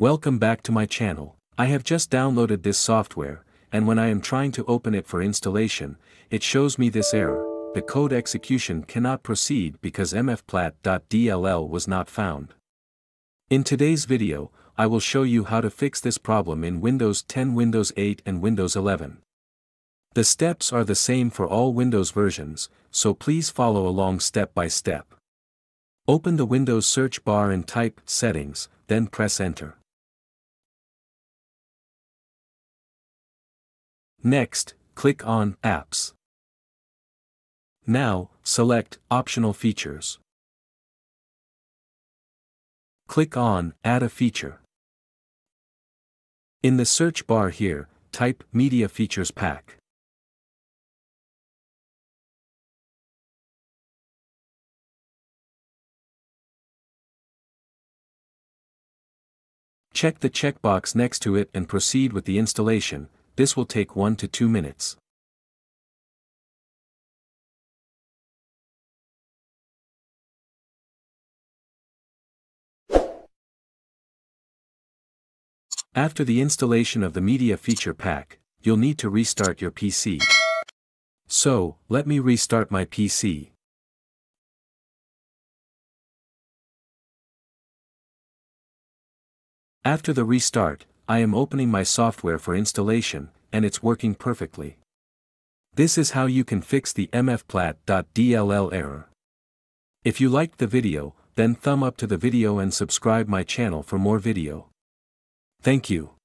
Welcome back to my channel. I have just downloaded this software, and when I am trying to open it for installation, it shows me this error. The code execution cannot proceed because mfplat.dll was not found. In today's video, I will show you how to fix this problem in Windows 10 Windows 8 and Windows 11. The steps are the same for all Windows versions, so please follow along step by step. Open the Windows search bar and type Settings, then press Enter. Next, click on Apps. Now, select Optional Features. Click on Add a feature. In the search bar here, type Media Features Pack. Check the checkbox next to it and proceed with the installation, this will take 1 to 2 minutes. After the installation of the Media Feature Pack, you'll need to restart your PC. So, let me restart my PC. After the restart, I am opening my software for installation, and it's working perfectly. This is how you can fix the mfplat.dll error. If you liked the video, then thumb up to the video and subscribe my channel for more video. Thank you.